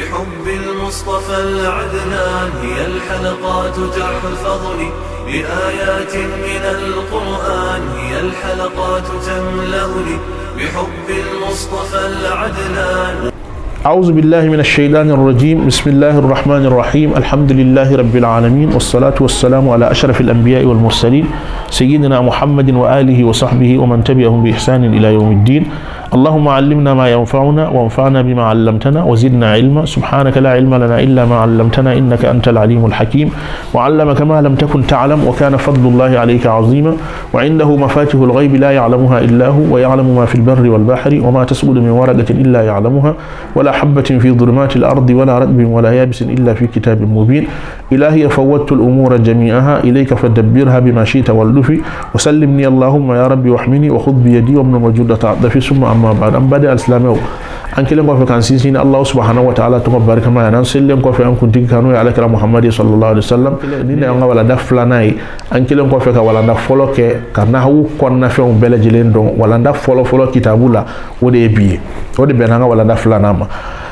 بحب المصطفى العدنان هي الحلقات تحفظني بآيات من القرآن هي الحلقات تملأني بحب المصطفى العدنان. أعوذ بالله من الشيطان الرجيم. بسم الله الرحمن الرحيم. الحمد لله رب العالمين والصلاة والسلام على أشرف الأنبياء والمرسلين سيدنا محمد وآله وصحبه ومن تبعهم بإحسان إلى يوم الدين. اللهم علمنا ما ينفعنا وانفعنا بما علمتنا وزدنا علما. سبحانك لا علم لنا إلا ما علمتنا إنك أنت العليم الحكيم. وعلمك ما لم تكن تعلم وكان فضل الله عليك عظيما. وعنده مفاتيح الغيب لا يعلمها إلا هو ويعلم ما في البر والبحر وما تسقط من ورقة إلا يعلمها. ولا حبة في ظلمات الأرض ولا رطب ولا يابس إلا في كتاب مبين. إلهي فوضت الأمور جميعها. إليك فدبرها بما شئت واللفي وسلمني اللهم يا ربي واحمني وخذ بيدي ومن موجودة تعطفي ثم أما بعد أن بدأ الإسلام an kelen kɔfɛ kan sinsin allah subhanahu wa ta'ala tɔgɔ barikama yan an selen kɔfɛ an kuntigi kanu ye alakira muhamadi sallallahu alaihi wasallam ni ne an ka walanda filanan ye an kelen kɔfɛ ka walanda fɔlɔ kɛ ka nahawu kɔnɔnafɛnw bɛɛ lajɛlen dɔn walanda fɔlɔ fɔlɔ kitabu la o de ye bi ye o de bɛnna an ka walanda filanan ma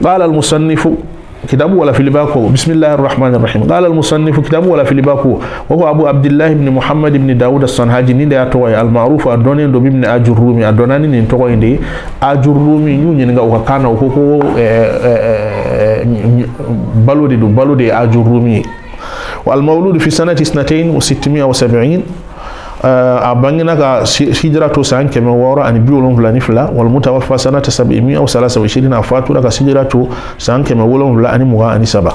qala almusannifu كتاب ولا في لباكو بسم الله الرحمن الرحيم. قال المصنف كتاب ولا في لباكو وهو أبو عبد الله بن محمد بن داود الصنهاجي. نين دا توي المعروف أدونين دو بمن أجر رومي أدوناني نين توي دي أجر رومي نيو نين غا كان وكوكو بلو دي دو بلو دي أجر رومي والمولود في سنة 270 a bangina ka hijira to san kɛmɛ wɔɔrɔ ani bi wolonfila ni fila walmutawaffa sanata sabimi aw salasa wa ishirin a fatura ka hijira to san kɛmɛ wolonfila ani mugan ani saba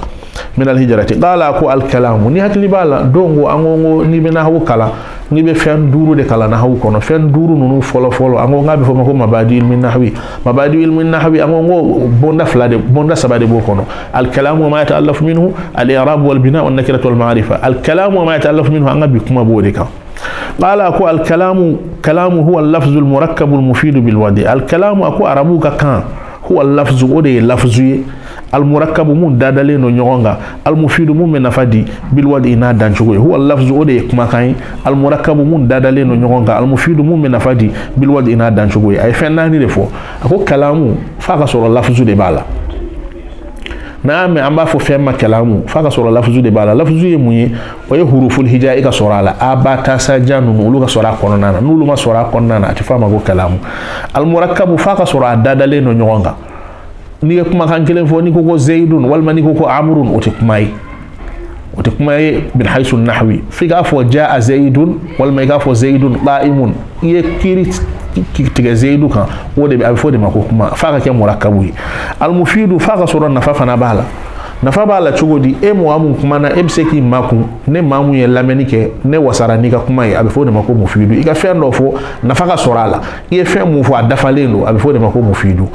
min alhijrati qala ko alkalamu ni hakili b'a la don ko an ko n'i bɛ nahawu kalan n'i bɛ fɛn duuru de kalan nahawu kɔnɔ fɛn duuru ninnu fɔlɔ fɔlɔ an ko k'a bɛ fɔ ma ko mabadi ilmi nahwi mabadi ilmi nahwi an ko ko bonda fila de bonda saba de b'o kɔnɔ alkalamu ma yata'allafu minhu al-i'rab wal bina wan nakiratu wal ma'rifa alkalamu ma yata'allafu minhu an ka bi kuma b'o de kan قال أكو الكلام كلام هو اللفظ المركب المفيد بالودي الكلام أكو أربوك كان هو اللفظ أودي لفظ المركب من دادالين نيونغا المفيد من نفادي بالودي إنا دانشوي هو اللفظ أودي كما كان المركب من دادالين نيونغا المفيد من نفادي بالودي إنا دانشوي أي فناني لفو أكو كلام فاقصر اللفظ دي بالا n'a mɛn an b'a fɔ fɛn ma kalamu. F'a ka sɔrɔ lafuzu de b'a la lafuzu ye mun ye o ye huruful hija i ka sɔrɔ a la. A ba tasa jan ninnu olu ka sɔrɔ a kɔnɔna na. N'olu ma sɔrɔ a kɔnɔna na a tɛ f'a ma ko kalamu. Almurakabu f'a ka sɔrɔ a dadalen don ɲɔgɔn kan n'i ye kumakan kelen fɔ n'i ko ko zeyidun walima n'i ko ko amurun o tɛ kuma ye. O tɛ kuma ye bin haisu nahwi. F'i k'a fɔ ja a zeyidun walima i k'a fɔ zeyidun qa'imun. I ye kiiri tigɛ zeyidu kan o de a bɛ fɔ de ma ko kuma f'a ka kɛ murakabu ye f'a ka sɔrɔ nafa fana b'a la nafa b'a la cogo di? E mɔgɔ mun kumana e bɛ se k'i makun ne maa mun ye lamɛnni kɛ ne wasara n'i ka kuma ye a bɛ fɔ o de ma ko mufidu i ka fɛn dɔ fɔ nafa ka sɔrɔ a la. I ye fɛn mun fɔ a dafalen don a bɛ fɔ o de ma ko mufidu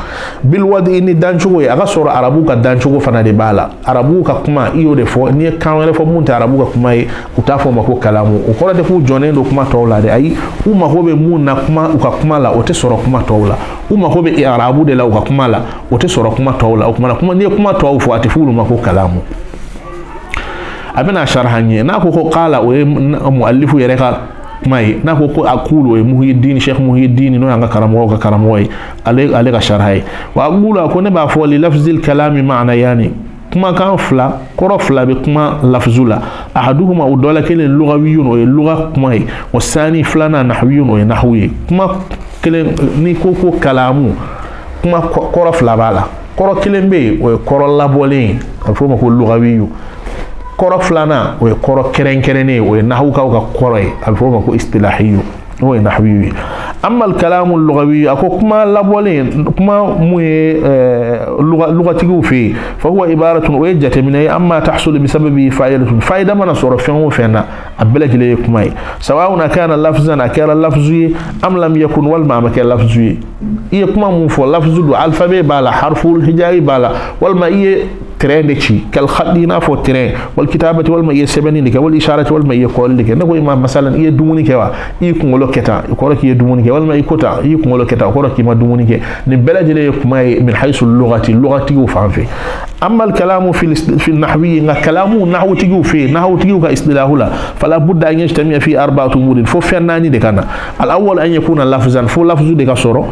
bilwadi ni dancogo ye a ka sɔrɔ arabu ka dancogo fana de b'a la. Arabu ka kuma i y'o de fɔ. N'i ye kan wɛrɛ fɔ mun tɛ arabu ka kuma ye u t'a fɔ o ma ko kalamu. O kɔrɔ tɛ k'u jɔnnen don kuma tɔw la dɛ. Ayi u mago bɛ mun na kuma u ka kuma la o tɛ sɔrɔ kuma tɔw la. U mago bɛ arabu de la u ka kuma la o tɛ sɔrɔ kuma tɔw la. O kumana kuma n'i ye kuma tɔw fɔ a tɛ f'olu ma ko kalamu. A bɛna sharha ɲɛ n'a ko ko qala o ye muallifu yɛrɛ ka kuma ye n'a ko ko aqulu o ye muhyiddin sheikh muhyiddin n'o y'an ka karamɔgɔw ka karamɔgɔ ye ale ale ka sharha ye wa aqulu a ko ne b'a fɔ li lafzil kalami ma'ana yani. Kumakan fila kɔrɔ fila bɛ kuma lafzu la ahaduhuma o dɔ la kelen lugawiyun o ye luga kuma ye wa sani filanan nahwiyun o ye nahwu ye kuma kelen ni ko ko kalamu. Kuma kɔrɔ fila b'a la kɔrɔ filanan o ye kɔrɔ kɛrɛnkɛrɛnnen ye o ye nahukaw ka kɔrɔ ye a bɛ fɔ o ma ko istilahiyu n'o ye nahuwiyu ye أما الكلام اللغوي أكو كما لابولين كما موي آه، لغة تيغو فهو عبارة ويجت من أي أما تحصل بسبب فائدة فائدة من صورة فين وفين أبلج لي كما سواء كان لفظا أكير لفظي أم لم يكن والما مكير لفظي. إيه كما موفو لفظ دو ألفابي بالا حرف الهجاري بالا والما إيه تري نتشي كالخدينا فو تري والكتابة والما يسبني لك والإشارة والما إيه إيه يقول لك نقول إما مثلا يدوني كوا يكون لك كتا يقولك يدوني كوا والما يكوتا يكون لك كتا يقولك ما دوني كوا نبلج لي يكما من حيث اللغة اللغة تيو فان في. أما الكلام في في النحوي إن كلامه نحو تيو في نحو تيو كاستلاه لا فلا بد أن يجتمع في أربعة أمور. فو في أناني دكانا الأول أن يكون لفظا فو لفظ دكاسورو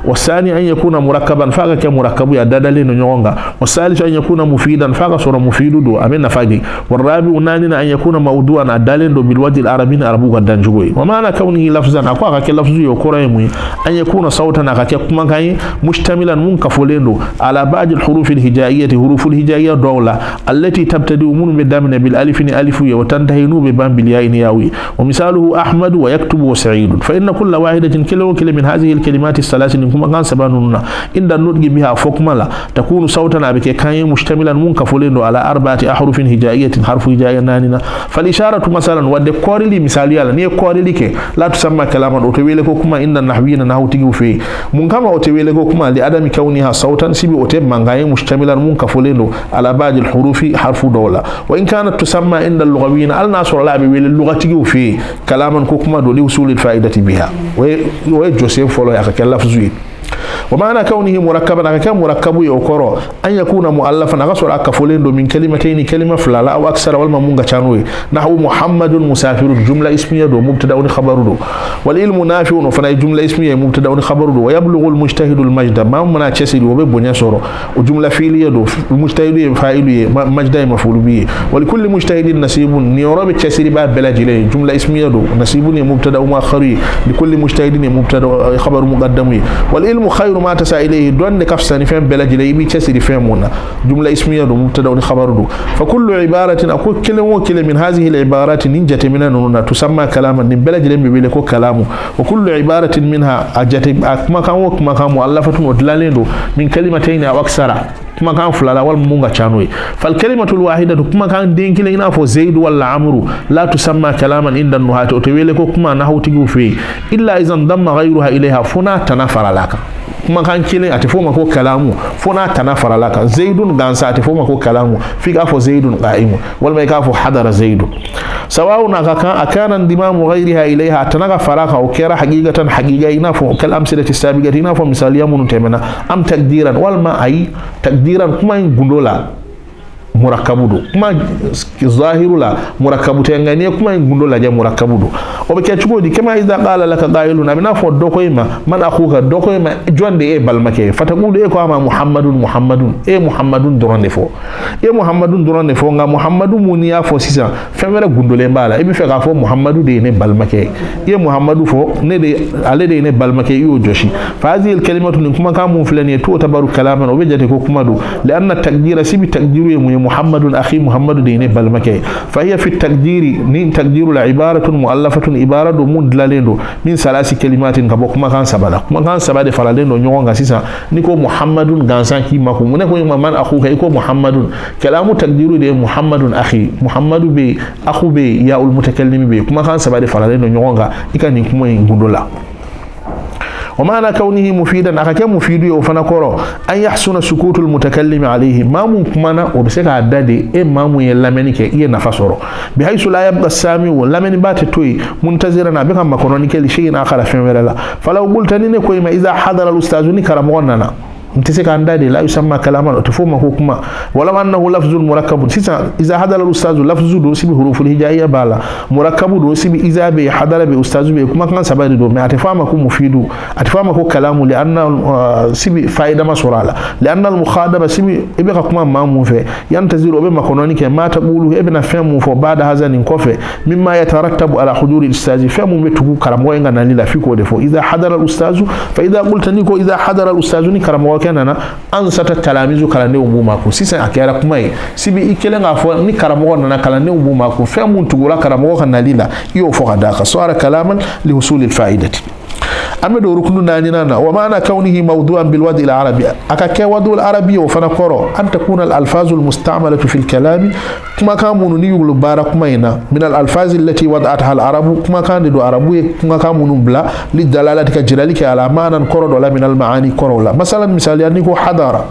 sɔrɔ والثاني أن يكون مركبا فاغا كمركب يا دادالين نيونغا والثالث أن يكون مفيدا فاغا صورة مفيد دو أمين فاغي والرابع ناننا أن يكون موضوعا أدالين دو بالوجه العربي أربو غدان جوي ومعنى كونه لفظا أكوا كي لفظ يكورا يمي أن يكون صوتا أكا كما كاي مشتملا منكفولين دو على بعض الحروف الهجائية حروف الهجائية دولة التي تبتدئ من بدامنا بالألف ألف وتنتهي نو ببان بالياء ياوي ومثاله أحمد ويكتب وسعيد فإن كل واحدة كل من هذه الكلمات الثلاث كما كان سبانونا. إن النطق بها فكملا تكون صوتا أبك كان مشتملا منكفولين على أربعة أحرف هجائية حرف هجائية ناننا فالإشارة مثلا ود كورلي مثالية ني كورلي كي. لا تسمى كلاما أتويلك كما إن النحويين نحو تيجي في من كما أتويلك كما لعدم كونها صوتا. سيبي أتب من غاية مشتملا منكفولين على بعض الحروف حرف دولة. وإن كانت تسمى عند اللغويين الناس لا بيل اللغة تيجي في كلاما كما دولي وصول الفائدة بها. ويجوسيف فولو يا كلام ومعنى كونه مركبا كان مركب يوكرو أن يكون مؤلفا. أغسر أكفولين من كلمتين كلمة فلا أو أكثر. والما مونغا شانوي نحو محمد مسافر جملة اسمية دو مبتدا خبر دو والعلم نافع فنا جملة اسمية مبتدا خبر دو ويبلغ المجتهد المجد. ما منا تشسل وببنيا سورو. وجملة فعلية دو. المجتهد فاعل مجد مفعول به. ولكل مجتهد نصيب. نيورو بتشسل باب بلا جلي جملة اسمية دو. نصيب مبتدأ مؤخر لكل مجتهد مبتدأ خبر مقدم والعلم خير ما تسعى إليه. دون كفساني فهم بلا جلي بي تشسل فهمونا جملة اسمية دو مبتدأ خبر دو. فكل عبارة أقول كلمة وكلمة من هذه العبارات ننجت من تسمى كلاما. بلا جلي بيلكو كلامه. وكل عبارة منها أجت ما كان وكما كان مؤلفة ودلالين من كلمتين أو أكثر. Fal kalimatul wahidatu kuma kan den kila ina fo zaid wal amru la tusamma kalaman inda nuhati to wele ko kuma na hawtigi fe illa idan damma ghayruha ilayha funa tanafara laka kuma kan kile ati fo ko kalamu. Funa tanafara laka zaidun gansa ati fo ko kalamu. Fi ka fo zaidun qa'imu. Wal mai ka fo hadara zaidun سواء أكان انضمام غيرها إليها تنغى فراغها وكيرا حقيقة حقيقة ينافو كالأمثلة السابقة ينافو مثال يمون تيمنا أم تقديرا والما أي تقديرا كما ينقلولا murakkabu do kuma zahiru la murakkabu te ngani kuma gundo la ja murakkabu do o be kecugo di kama idha qala laka qailun abina fo do koyma man akhuka do koyma jonde e balmake fataqudu e ko ama muhammadun muhammadun e muhammadun doronde fo e muhammadun doronde fo nga muhammadu muniya fo sisa femere gundo le mbala e bi fe ka fo muhammadu de ne balmake e muhammadu fo ne de ale de ne balmake yo joshi fa hadhihi al kalimatu kuma kamu fulani to tabaru kalaman o be jate ko kuma do li anna taqdira sibi taqdiru mu محمد أخي محمد ديني بالمكي فهي في التقدير نين تقدير العبارة مؤلفة عبارة من دلالين من ثلاث كلمات كبو كما كان سبالا كما كان سبالا فلالين دو نيوان غاسيسا نيكو محمد غانسان كي ماكو منكو من أخوك إيكو محمد. كلام تقدير دي محمد أخي. محمد بي أخو بي يا المتكلم بي. كما كان سبالا فلالين دو نيوان غا. إيكا نيكو ينغندولا ومعنى كونه مفيدا. أكاك مفيد يوفنا كورو؟ أن يحسن سكوت المتكلم عليه. ما مكمنا وبسك عدادي. إيه ما مو يلمنك إيه نفسورو بحيث لا يبقى السامي ولمن بات توي منتظرنا بك مكرونيك لشيء آخر في مرلا فلو قلت نيني كويما إذا حضر الأستاذ n tɛ se la yusamma kalaman o tɛ wala ma ko annahu lafzul murakkabun sisa iza hadala ustazu lafzu don sibi huruful hijaiya bala. Murakkabu do sibi iza bi hadala bi ustazu bi kuma kan sabari do mɛ atifama ku mufidu. Atifama ku kalamu li anna uh, sibi faida masurala. Li anna al mukhadaba sibi i ka kuma mamu fe. Yantaziru be makononi ke mata bulu kɛ ma taqulu e bada hazani nin kɔfɛ mimma yatarattabu ala huduri ustazi fɛn mun bɛ tugu karamɔgɔ in ka nali iza hadala ustazu fa iza qultani ko iza hadala ustazu ni karamɔgɔ karamo kenana an sata talamizu kalandenw b'u ma kun. Sisan a kɛra kuma ye. Sibi i kelen k'a fɔ ni karamɔgɔ nana kalandenw b'u ma kun. Fɛn mun tugura karamɔgɔ ka nali la i y'o fɔ ka d'a kan. Sɔrɔ kalaman lihusuli faidati an bɛ don rukunu naaninan na wa maana kawnihi mawdu'an bil wadi al arabi aka kɛ wadu al arabi o fana kɔrɔ an takuna al alfazu al mustamalatu fil kalami kumakan minnu ni y'olu baara kuma in na min al alfazi allati wada'atha al arabu kumakan de don arabu ye kumakan minnu bila li dalalati ka jirali kɛ ala maanan kɔrɔ dɔ la min al maani kɔrɔw la masalan misaliya ni ko hadara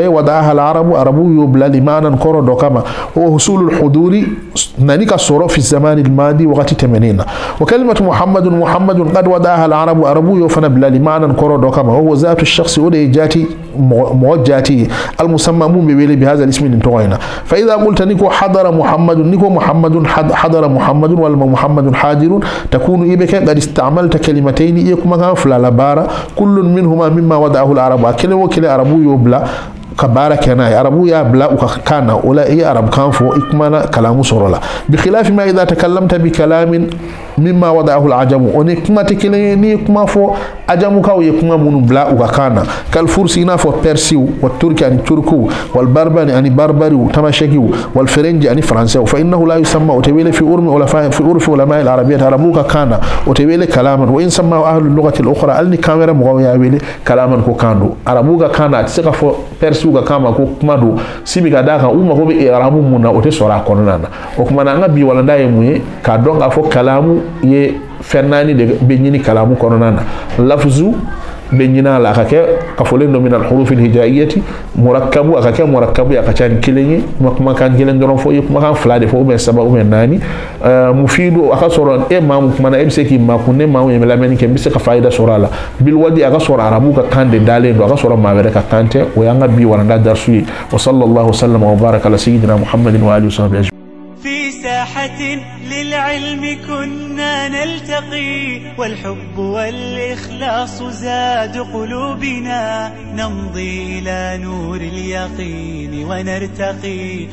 e yubla limanan koro do kama wa husulul huduri nani ka soro fi zaman al madi waqti temenina wa kalimatu muhammadun muhammadun qad wadaha al arabu arabu yufana bla limanan koro do kama huwa zatu shakhsi o de jati موجاتي المسمى بيلي بهذا الاسم انتوينا فاذا قلت نيكو حضر محمد نيكو محمد حضر محمد والما محمد حاضر تكون ايبك قد استعملت كلمتين يكما فلا لبارا كل منهما مما وضعه العرب كلمة وكل عربو يبلا كبارة كنا عربو يا بلا وكانا ولا إيه عرب كان فو إكمانا كلام سورلا بخلاف ما إذا تكلمت بكلام مما وضعه العجم وني كما تكلمني كما فو عجم كاو يكما من بلا وكانا كالفرسينا فو بيرسيو والتركي يعني تركو والبربر يعني بربري وتماشكي والفرنجي يعني فرنسي فإنه لا يسمى وتبيل في أرم ولا في عرف علماء العربية عربو كان وتبيل كلاما وإن سمى أهل اللغة الأخرى ألني كاميرا مغوية كلاما كو كانوا عربو كان أتسقى بيرسيو suka kama ko kuma do sibi ka da kan u mago be irabu mun na o te sɔrɔ a kɔnɔna na o kuma na an ka bi walanda ye mun ye k'a dɔn k'a fɔ kalamu ye fɛn naani de bɛ ɲini kalamu kɔnɔna na. Lafuzu بيننا لا كاكا كفولين من الحروف الهجائية مركب أكاكا مركب أكاكا كيلين ما كان كيلين درون فوق ما كان فلاد فوق من سبعة ومن ناني مفيد أكا صورة إيه ما ما نمسك ما كنا ما يملا مني كم بس كفايدة صورة لا بالودي أكا صورة عربو كان دالين أكا صورة ما بركة كانت ويانا بي وأنا درسوي وصلى الله وسلم وبارك على سيدنا محمد وآله وصحبه أجمعين في ساحة للعلم كنا نلتقي والحب والإخلاص زاد قلوبنا. نمضي إلى نور اليقين ونرتقي.